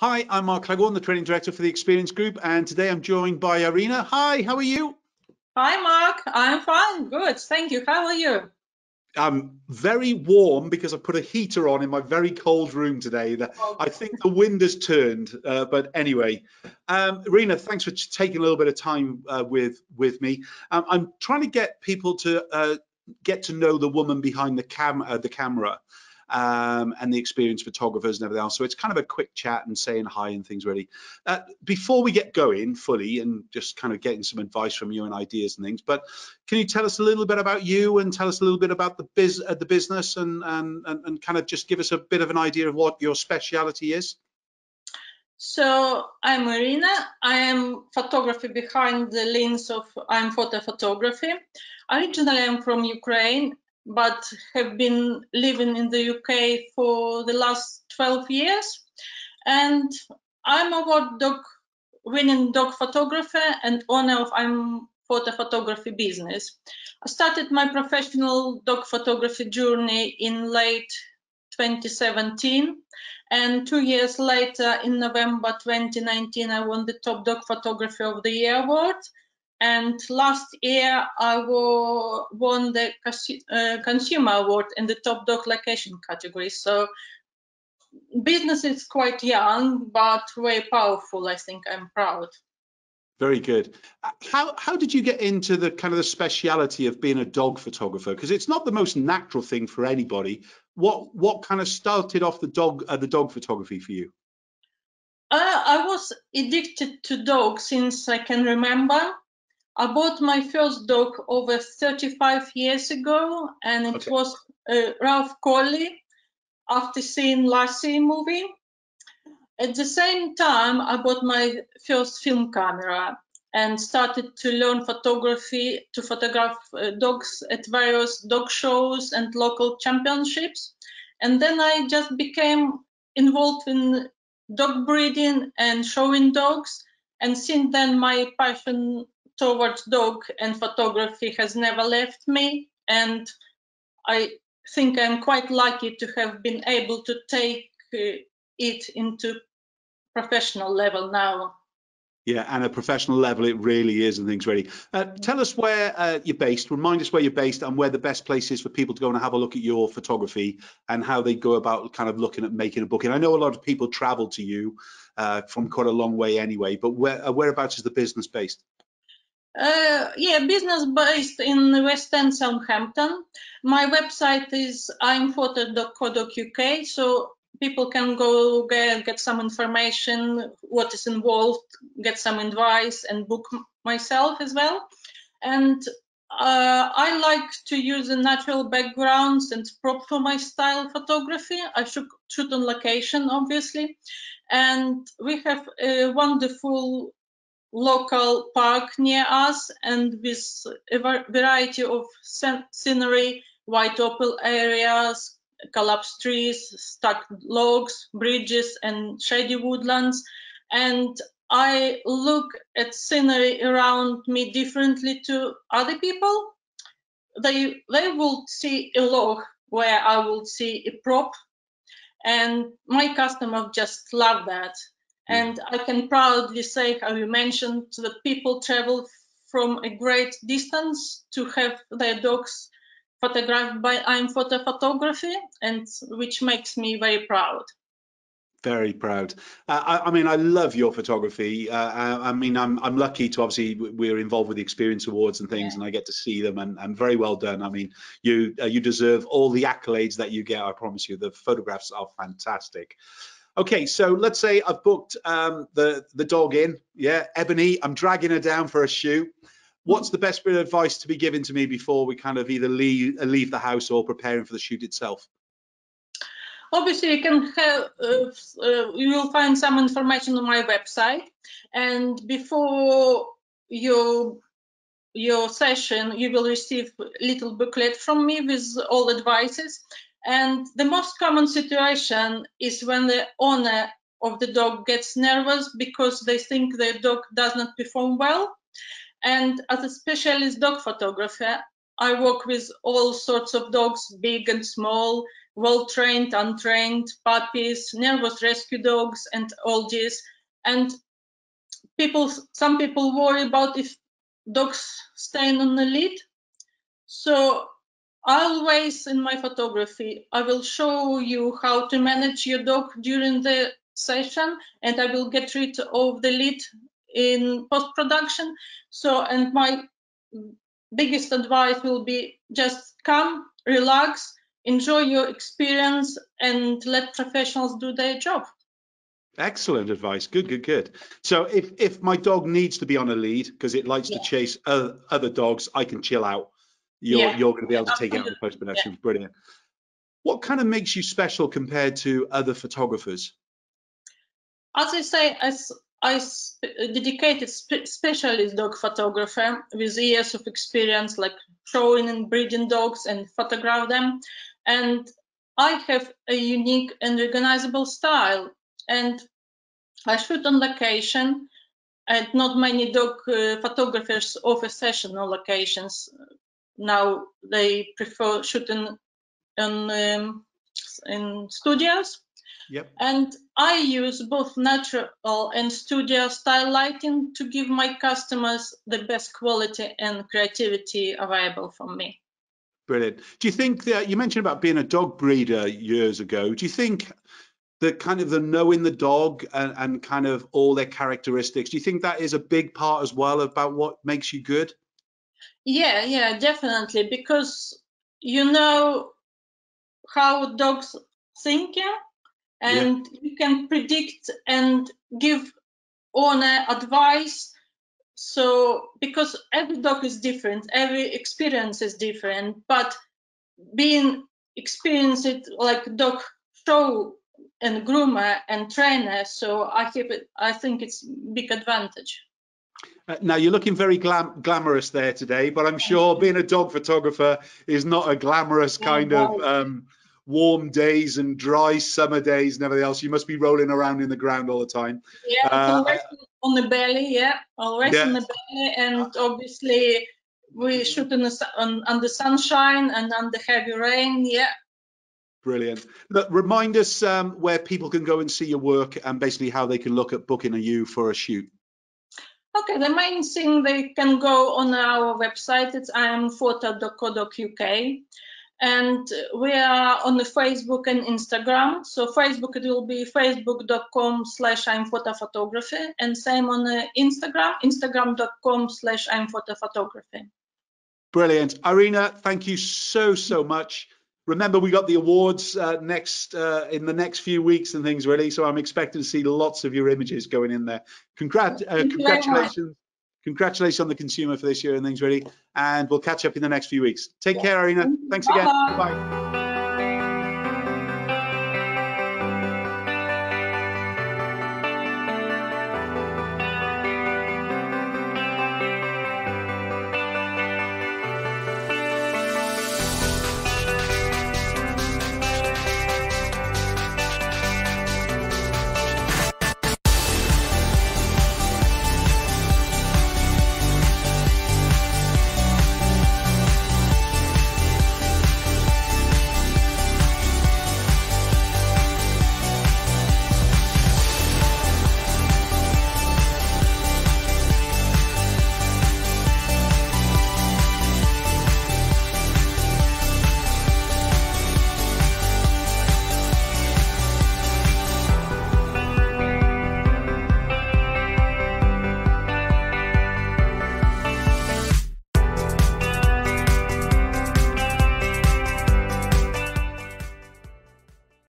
Hi, I'm Mark Cleghorn, the training director for the Xperience Group, and today I'm joined by Iryna. Hi, how are you? Hi, Mark. I'm fine. Good. Thank you. How are you? I'm very warm because I put a heater on in my very cold room today. Oh. I think the wind has turned, uh, but anyway, um, Iryna, thanks for taking a little bit of time uh, with with me. Um, I'm trying to get people to uh, get to know the woman behind the cam uh, the camera um, and the experienced photographers and everything else. So it's kind of a quick chat and saying hi and things really. Uh, before we get going fully and just kind of getting some advice from you and ideas and things, but can you tell us a little bit about you and tell us a little bit about the biz uh, the business and, and and kind of just give us a bit of an idea of what your speciality is? So I'm Marina. I am photography behind the lens of I'm photo photography. Originally, I'm from Ukraine but have been living in the UK for the last 12 years. And I'm a world dog winning dog photographer and owner of I'm photo photography business. I started my professional dog photography journey in late 2017 and two years later in November 2019 I won the top dog photography of the year award and last year, I won the uh, consumer award in the top dog location category. So business is quite young, but very powerful. I think I'm proud. Very good. Uh, how how did you get into the kind of the speciality of being a dog photographer? Because it's not the most natural thing for anybody. What what kind of started off the dog uh, the dog photography for you? Uh, I was addicted to dogs since I can remember. I bought my first dog over 35 years ago, and it okay. was a Rough Collie after seeing Lassie movie. At the same time, I bought my first film camera and started to learn photography to photograph uh, dogs at various dog shows and local championships. And then I just became involved in dog breeding and showing dogs. And since then, my passion towards dog and photography has never left me and i think i'm quite lucky to have been able to take uh, it into professional level now yeah, and a professional level, it really is, and things really. Uh, tell us where uh, you're based. Remind us where you're based and where the best place is for people to go and have a look at your photography and how they go about kind of looking at making a booking. I know a lot of people travel to you uh, from quite a long way anyway, but where, uh, whereabouts is the business based? Uh, yeah, business based in West End, Southampton. My website is iamphoto.co.uk, so people can go get, get some information, what is involved, get some advice, and book myself as well. And uh, I like to use natural backgrounds and prop for my style photography. I shoot on location, obviously. And we have a wonderful local park near us and with a variety of scenery, white opal areas, collapsed trees, stuck logs, bridges, and shady woodlands. And I look at scenery around me differently to other people. They they will see a log where I will see a prop, and my customers just love that. And I can proudly say, how you mentioned, that people travel from a great distance to have their dogs photographed by I'm Photo Photography, and which makes me very proud. Very proud. Uh, I, I, mean, I love your photography. Uh, I, I, mean, I'm I'm lucky to obviously we're involved with the Xperience Awards and things, yeah. and I get to see them, and, and very well done. I mean, you uh, you deserve all the accolades that you get. I promise you. The photographs are fantastic. Okay, so let's say I've booked um, the the dog in. Yeah, Ebony. I'm dragging her down for a shoot. What's the best bit of advice to be given to me before we kind of either leave uh, leave the house or preparing for the shoot itself? Obviously, you can have uh, uh, you will find some information on my website, and before your your session, you will receive little booklet from me with all advices and the most common situation is when the owner of the dog gets nervous because they think their dog does not perform well. And as a specialist dog photographer, I work with all sorts of dogs, big and small, well trained, untrained, puppies, nervous rescue dogs, and all this. And people, some people worry about if dogs staying on the lead. So always in my photography, I will show you how to manage your dog during the session, and I will get rid of the lead in post-production. So, and my biggest advice will be just come, relax, enjoy your experience, and let professionals do their job. Excellent advice. Good, good, good. So if if my dog needs to be on a lead because it likes yeah. to chase other, other dogs, I can chill out. You're yeah. you're going to be able to take it out in post production. Yeah. Brilliant. What kind of makes you special compared to other photographers? As I say, as I dedicated spe specialist dog photographer with years of experience, like showing and breeding dogs and photograph them, and I have a unique and recognizable style and I shoot on location and not many dog uh, photographers offer session on locations. Now they prefer shooting in, um, in studios. Yep. And I use both natural and studio style lighting to give my customers the best quality and creativity available from me. Brilliant. Do you think that you mentioned about being a dog breeder years ago? Do you think the kind of the knowing the dog and, and kind of all their characteristics do you think that is a big part as well about what makes you good yeah yeah definitely because you know how dogs think and yeah. you can predict and give owner advice so because every dog is different every experience is different but being experienced like dog show and groomer and trainer. So I keep it. I think it's big advantage. Uh, now you're looking very glam glamorous there today, but I'm sure being a dog photographer is not a glamorous kind of um, warm days and dry summer days and everything else. You must be rolling around in the ground all the time. Yeah, uh, always on the belly. Yeah, always yeah. on the belly, and obviously we shoot in the, on, on the sunshine and under heavy rain. Yeah, Brilliant. Look, remind us um, where people can go and see your work and basically how they can look at booking a you for a shoot. Okay, the main thing they can go on our website. It's iamphoto.co.uk, and we are on Facebook and Instagram. So Facebook it will be facebook.com slash photography, and same on Instagram, instagram.com slash photography. Brilliant, Iryna. Thank you so so much remember we got the awards uh, next uh, in the next few weeks and things really so i'm expecting to see lots of your images going in there. Congrat uh, congratulations. Congratulations on the consumer for this year and things really and we'll catch up in the next few weeks. Take care Iryna thanks again. Bye, bye.